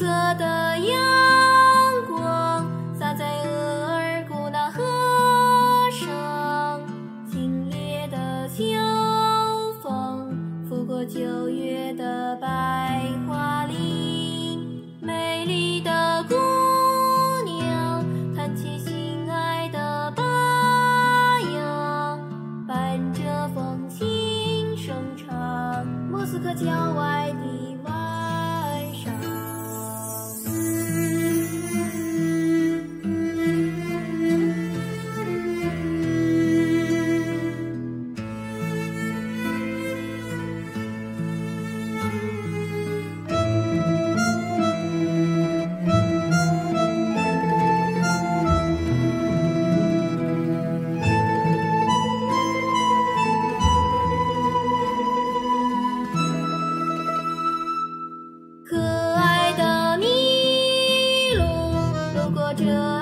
色的阳光洒在额尔古纳河上，清冽的秋风拂过九月的白桦林，美丽的姑娘弹起心爱的巴扬，伴着风轻声唱，莫斯科郊外的。just